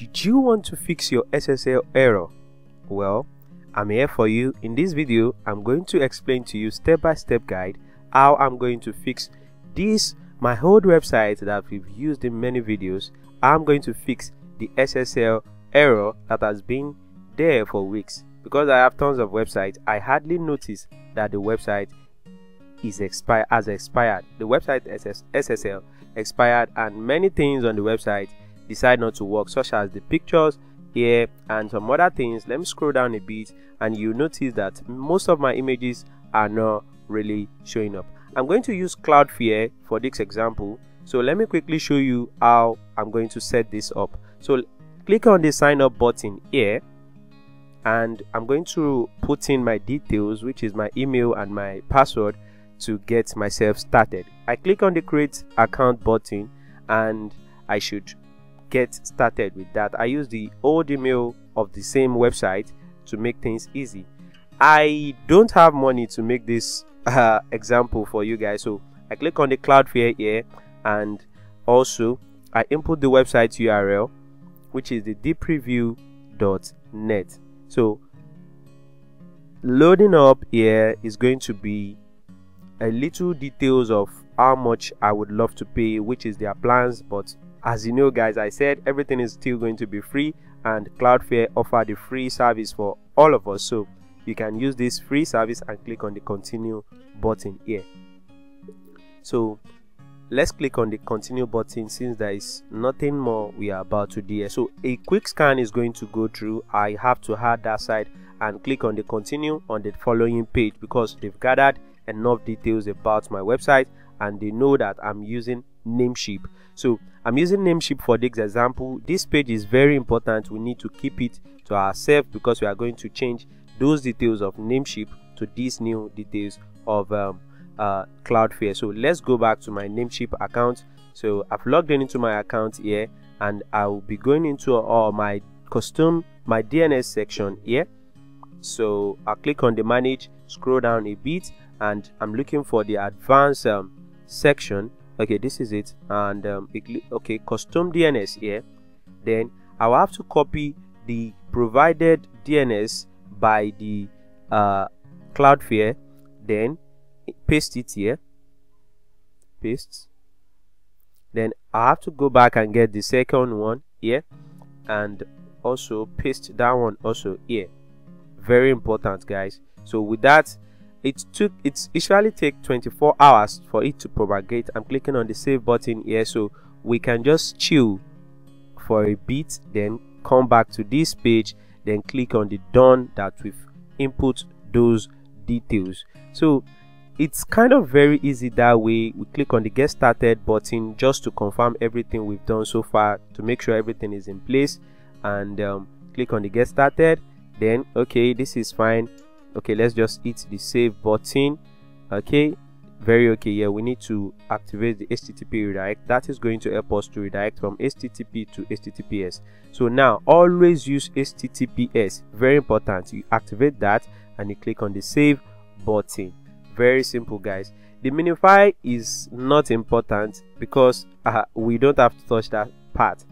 Did you want to fix your SSL error? Well, I'm here for you. In this video, I'm going to explain to you step-by-step -step guide how I'm going to fix this my old website that we've used in many videos. I'm going to fix the SSL error that has been there for weeks. Because I have tons of websites, I hardly notice that the website is expired has expired. The website SS SSL expired and many things on the website decide not to work such as the pictures here and some other things. Let me scroll down a bit and you notice that most of my images are not really showing up. I'm going to use cloudflare for this example. So let me quickly show you how i'm going to set this up. So click on the sign up button here and i'm going to put in my details which is my email and my password to get myself started. I click on the create account button and i should get started with that. I use the old email of the same website to make things easy. I don't have money to make this uh, example for you guys. So i click on the cloudflare here and also i input the website url which is the deepreview.net so loading up here is going to be a little details of how much i would love to pay which is their plans but as you know guys i said everything is still going to be free and cloudflare offer the free service for all of us. So you can use this free service and click on the continue button here. So let's click on the continue button since there is nothing more we are about to do here. So a quick scan is going to go through. I have to add that side and click on the continue on the following page because they've gathered enough details about my website and they know that i'm using namecheap. So i'm using namecheap for this example. This page is very important. We need to keep it to ourselves because we are going to change those details of namecheap to these new details of um, uh, cloudflare. So let's go back to my namecheap account. So i've logged in into my account here and i will be going into all my custom my dns section here. So i'll click on the manage scroll down a bit and i'm looking for the advanced um, section. Okay this is it. And um, okay custom DNS here. Then I'll have to copy the provided DNS by the uh, Cloudflare. Then paste it here. Paste. Then I have to go back and get the second one here. And also paste that one also here. Very important guys. So with that it took it usually take 24 hours for it to propagate. I'm clicking on the save button here so we can just chill for a bit then come back to this page then click on the done that we've input those details. So it's kind of very easy that way. We click on the get started button just to confirm everything we've done so far to make sure everything is in place and um, click on the get started. Then okay this is fine okay let's just hit the save button. Okay very okay. Yeah we need to activate the http redirect. That is going to help us to redirect from http to https so now always use https very important. You activate that and you click on the save button. Very simple guys. The minify is not important because uh, we don't have to touch that part.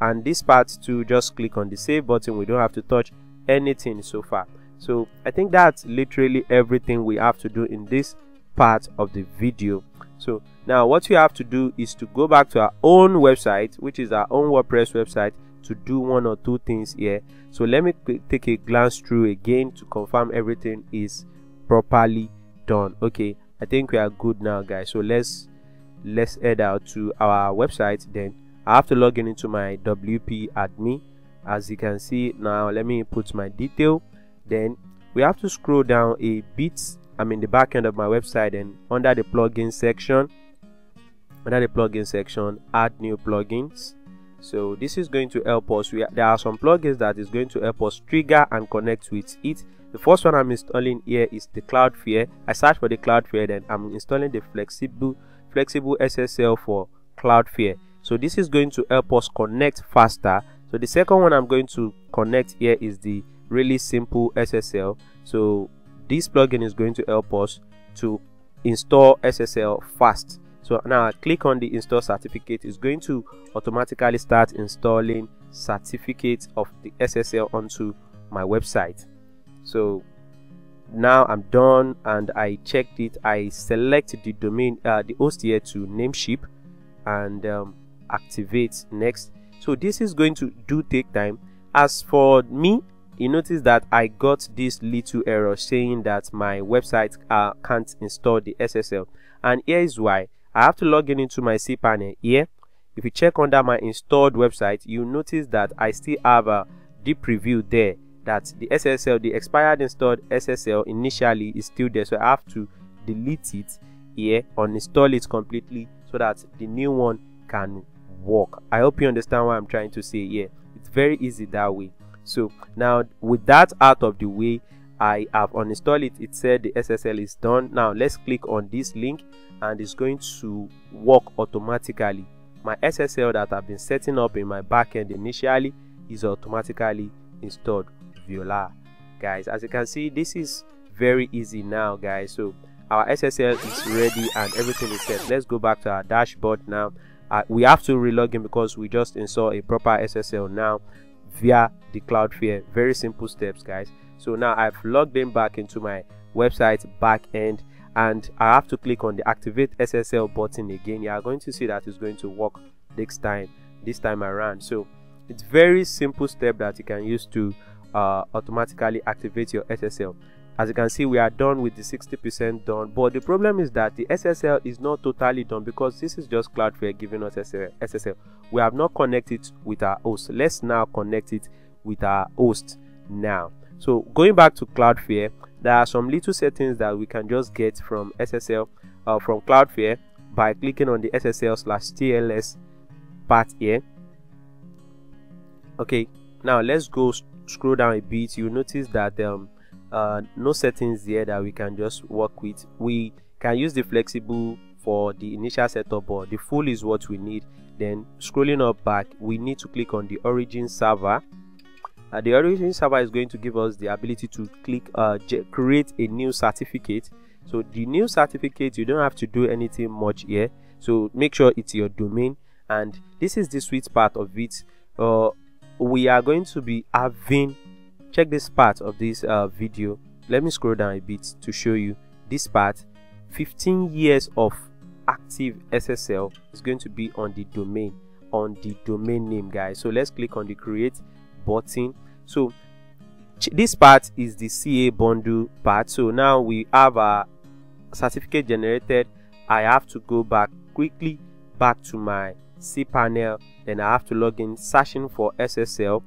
And this part to just click on the save button. We don't have to touch anything so far so i think that's literally everything we have to do in this part of the video. So now what you have to do is to go back to our own website which is our own wordpress website to do one or two things here. So let me take a glance through again to confirm everything is properly done. Okay i think we are good now guys. So let's let's head out to our website then. I have to log in into my wp admin. As you can see now let me put my detail then we have to scroll down a bit i'm in the back end of my website and under the plugin section under the plugin section add new plugins. So this is going to help us. We, there are some plugins that is going to help us trigger and connect with it. The first one i'm installing here is the cloudflare. I search for the cloudflare then i'm installing the flexible flexible ssl for cloudflare. So this is going to help us connect faster. So the second one i'm going to connect here is the really simple SSL. So this plugin is going to help us to install ssl fast. So now I click on the install certificate. It's going to automatically start installing certificates of the ssl onto my website. So now i'm done and i checked it. I select the domain uh, the host here to namecheap and um, activate next. So this is going to do take time. As for me you notice that i got this little error saying that my website uh, can't install the ssl and here is why i have to log in into my cpanel here if you check under my installed website you notice that i still have a deep preview there that the SSL, the expired installed SSL initially is still there. So I have to delete it here, uninstall it completely so that the new one can work. I hope you understand what I'm trying to say here. It's very easy that way. So now with that out of the way, I have uninstalled it. It said the SSL is done. Now let's click on this link and it's going to work automatically. My SSL that I've been setting up in my backend initially is automatically installed Viola guys as you can see this is very easy now guys so our SSL is ready and everything is set let's go back to our dashboard now uh, we have to relog in because we just install a proper SSL now via the Cloudflare very simple steps guys. So now I've logged in back into my website back end and I have to click on the activate SSL button again. You are going to see that it's going to work next time this time around. So it's very simple step that you can use to uh, automatically activate your SSL. As you can see, we are done with the 60% done, but the problem is that the SSL is not totally done because this is just Cloudflare giving us SSL. We have not connected with our host. Let's now connect it with our host now. So going back to Cloudflare, there are some little settings that we can just get from SSL uh, from Cloudflare by clicking on the SSL slash TLS part here. Okay, now let's go scroll down a bit you notice that um uh, no settings here that we can just work with. We can use the flexible for the initial setup but the full is what we need. Then scrolling up back we need to click on the origin server. Uh, the origin server is going to give us the ability to click uh, create a new certificate. So the new certificate you don't have to do anything much here. So make sure it's your domain. And this is the sweet part of it. Uh, we are going to be having check this part of this uh, video. Let me scroll down a bit to show you this part. 15 years of active ssl is going to be on the domain on the domain name guys. So let's click on the create button. So this part is the ca bundle part. So now we have a certificate generated. I have to go back quickly back to my cpanel then I have to log in searching for SSL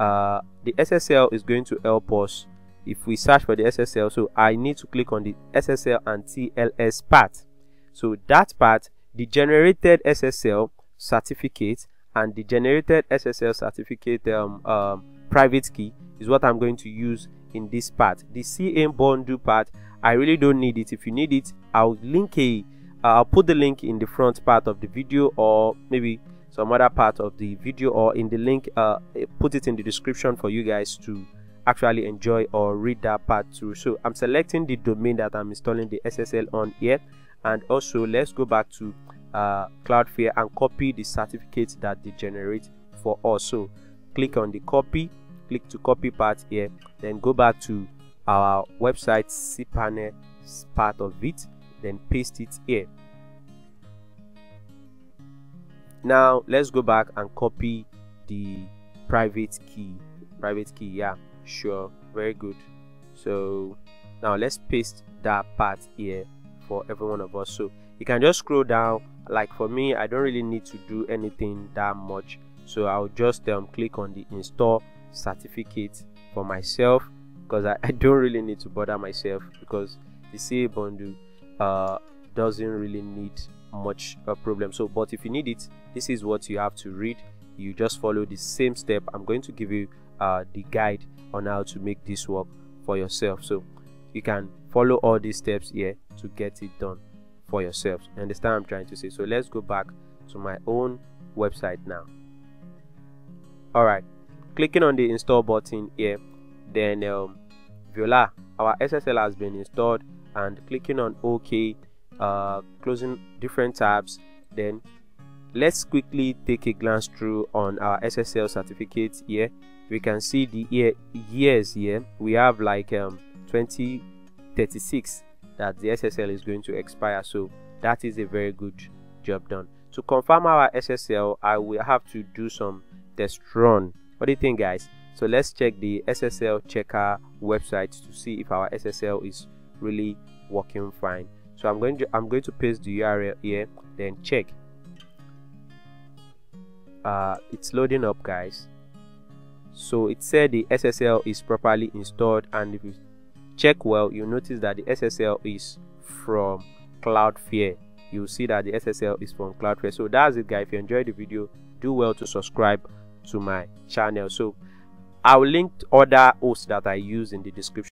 uh, the SSL is going to help us if we search for the SSL so I need to click on the SSL and TLS part. So that part the generated SSL certificate and the generated SSL certificate um, um, private key is what I'm going to use in this part. The CA bundle part I really don't need it. If you need it I'll link a I'll put the link in the front part of the video or maybe some other part of the video or in the link uh, put it in the description for you guys to actually enjoy or read that part too so i'm selecting the domain that i'm installing the ssl on here. And also let's go back to uh, cloudflare and copy the certificates that they generate for us. So click on the copy click to copy part here then go back to our website cpanel part of it then paste it here now let's go back and copy the private key. Private key yeah sure very good. So now let's paste that part here for every one of us. So you can just scroll down. Like for me i don't really need to do anything that much. So i'll just um, click on the install certificate for myself because I, I, don't really need to bother myself because the CA bundle uh, doesn't really need much a problem. So but if you need it this is what you have to read. You just follow the same step. I'm going to give you uh, the guide on how to make this work for yourself. So you can follow all these steps here to get it done for yourself. You understand i'm trying to say? So let's go back to my own website now. All right clicking on the install button here then um, voila our ssl has been installed and clicking on ok uh, closing different tabs. Then let's quickly take a glance through on our SSL certificate here. We can see the year, years here. We have like um, 2036 that the SSL is going to expire. So that is a very good job done. To confirm our SSL I will have to do some test run. What do you think guys? So let's check the SSL checker website to see if our SSL is really working fine so I'm going to I'm going to paste the URL here then check. Uh, it's loading up guys. So it said the SSL is properly installed and if you check well you'll notice that the SSL is from Cloudflare. You'll see that the SSL is from Cloudflare. So that's it guys. If you enjoyed the video do well to subscribe to my channel. So I'll link other hosts that I use in the description